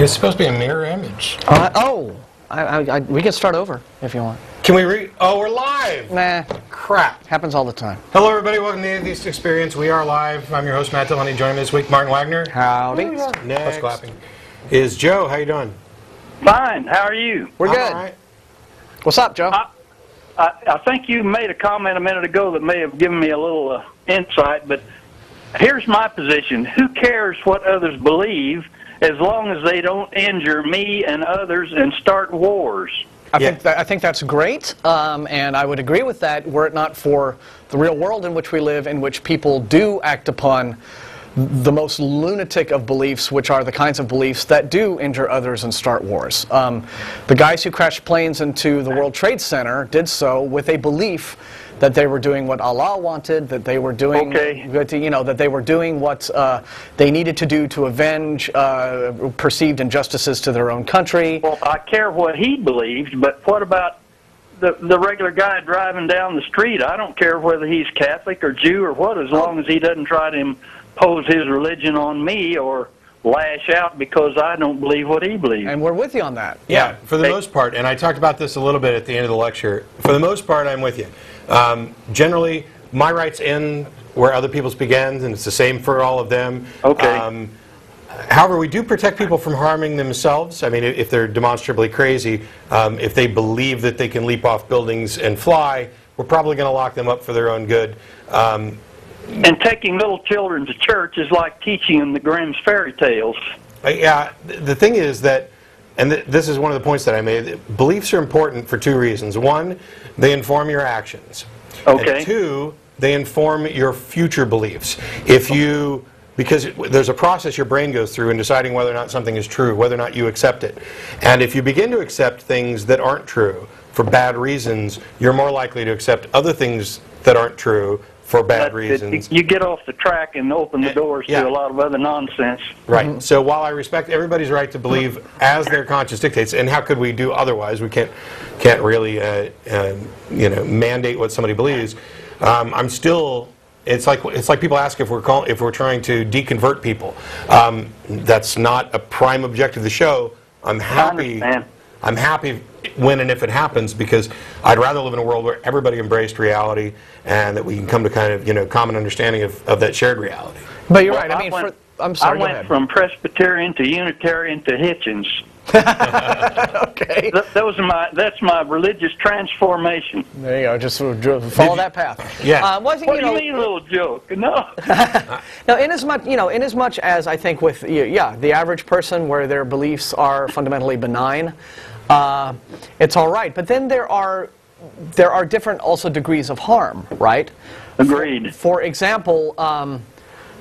It's supposed to be a mirror image. Uh, oh, I, I, I, we can start over if you want. Can we re? Oh, we're live. Nah, Crap. happens all the time. Hello, everybody. Welcome to the Atheist Experience. We are live. I'm your host, Matt Dillahunty. Joining me this week, Martin Wagner. Howdy. Next. clapping. Is Joe. How you doing? Fine. How are you? We're good. all right. What's up, Joe? I, I, I think you made a comment a minute ago that may have given me a little uh, insight, but here's my position. Who cares what others believe as long as they don't injure me and others and start wars? I Yeah. think that, I think that's great, um, and I would agree with that were it not for the real world in which we live, in which people do act upon the most lunatic of beliefs, which are the kinds of beliefs that do injure others and start wars. Um, the guys who crashed planes into the World Trade Center did so with a belief that they were doing what Allah wanted, that they were doing, Okay. you know, that they were doing what uh, they needed to do to avenge uh, perceived injustices to their own country. Well, I care what he believed, but what about the the regular guy driving down the street? I don't care whether he's Catholic or Jew or what, as long as he doesn't try to impose his religion on me or lash out because I don't believe what he believes. And we're with you on that. Yeah, for the Hey. most part, and I talked about this a little bit at the end of the lecture. For the most part, I'm with you. Um, generally, my rights end where other people's begin, and it's the same for all of them. Okay. Um, however, we do protect people from harming themselves. I mean, if they're demonstrably crazy, um, if they believe that they can leap off buildings and fly, we're probably going to lock them up for their own good. Um, And taking little children to church is like teaching them the Grimm's fairy tales. Uh, Yeah, the thing is that, and th- this is one of the points that I made, beliefs are important for two reasons. One, they inform your actions. Okay. And two, they inform your future beliefs. If you, because there's a process your brain goes through in deciding whether or not something is true, whether or not you accept it. And if you begin to accept things that aren't true for bad reasons, you're more likely to accept other things that aren't true for bad But it- reasons. You get off the track and open the Uh, doors yeah. to a lot of other nonsense. Right. So while I respect everybody's right to believe as their conscience dictates, and how could we do otherwise? We can't can't really uh, uh, you know mandate what somebody believes. Um, I'm still. It's like it's like people ask if we're call, if we're trying to deconvert people. Um, that's not a prime objective of the show. I'm happy. Understand. I'm happy when and if it happens because I'd rather live in a world where everybody embraced reality and that we can come to kind of you know common understanding of, of that shared reality. But you're Well, right. I mean, went, for, I'm sorry. I went from Presbyterian to Unitarian to Hitchens. okay. Th- those are my. That's my religious transformation. There you go. Just sort of dr- follow that path. Yeah. Uh, well, I think, What you do know, you mean, little joke? No. Now, in as much, you know, in as much as I think with, y- yeah, the average person where their beliefs are fundamentally benign, uh, it's all right. But then there are, there are different also degrees of harm, right? Agreed. For example, um,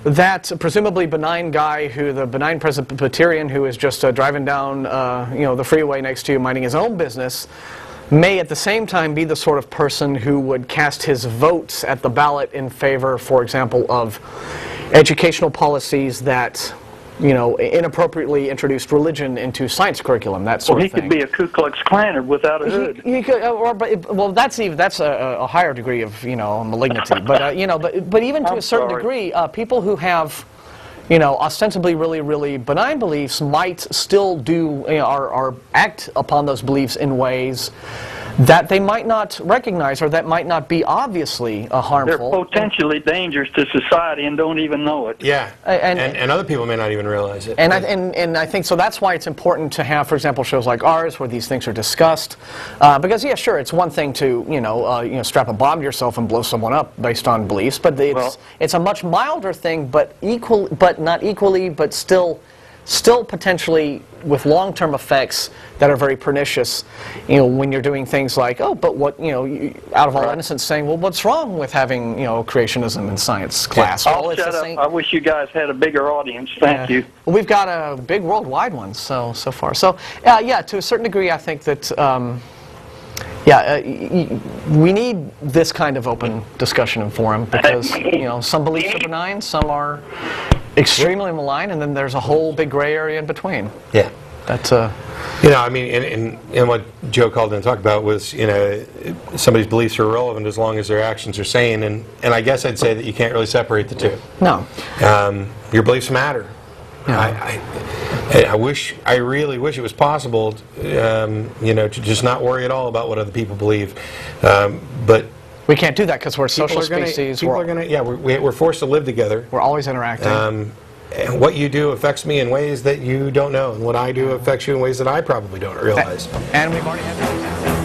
that presumably benign guy who, the benign Presbyterian who is just uh, driving down, uh, you know, the freeway next to you, minding his own business, may at the same time be the sort of person who would cast his votes at the ballot in favor, for example, of educational policies that, you know, inappropriately introduced religion into science curriculum, that sort Well, he of thing. He could be a Ku Klux Klaner without a hood. You could, uh, or, but, well, that's even that's a, a higher degree of you know malignity. But uh, you know, but but even to I'm a certain sorry. degree, uh, people who have you know ostensibly really really benign beliefs might still do you know, or, or act upon those beliefs in ways that they might not recognize or that might not be obviously uh, They're harmful. potentially dangerous to society and don't even know it. Yeah. And- and, and other people may not even realize it. And I, and, and I think so that's why it's important to have, for example, shows like ours where these things are discussed. Uh, because, yeah, sure, it's one thing to, you know, uh, you know, strap a bomb to yourself and blow someone up based on beliefs, but it's, Well- it's a much milder thing, but, equal, but not equally, but still, still potentially with long-term effects that are very pernicious, you know, when you're doing things like, oh, but what, you know, you, out of all Right. innocence saying, well, what's wrong with having, you know, creationism in science class? Well, I'll shut up. same- I wish you guys had a bigger audience. Thank yeah. you. Well, we've got a big worldwide one so so far. So uh, yeah, to a certain degree, I think that um, yeah, uh, y- y- we need this kind of open discussion and forum because you know some beliefs are benign, some are extremely malign, and then there's a whole big gray area in between. yeah. That's uh, You know, I mean, and, and, and what Joe called in and talked about was, you know, somebody's beliefs are irrelevant as long as their actions are sane. And, and I guess I'd say that you can't really separate the two. no. Um, your beliefs matter. I, I, I wish, I really wish it was possible, um, you know, to just not worry at all about what other people believe. Um, but We can't do that because we're people social to, species. people We're, are going to, yeah, we're, we're forced to live together. we're always interacting. Um, and what you do affects me in ways that you don't know, and what I do affects you in ways that I probably don't realize. and we've already had.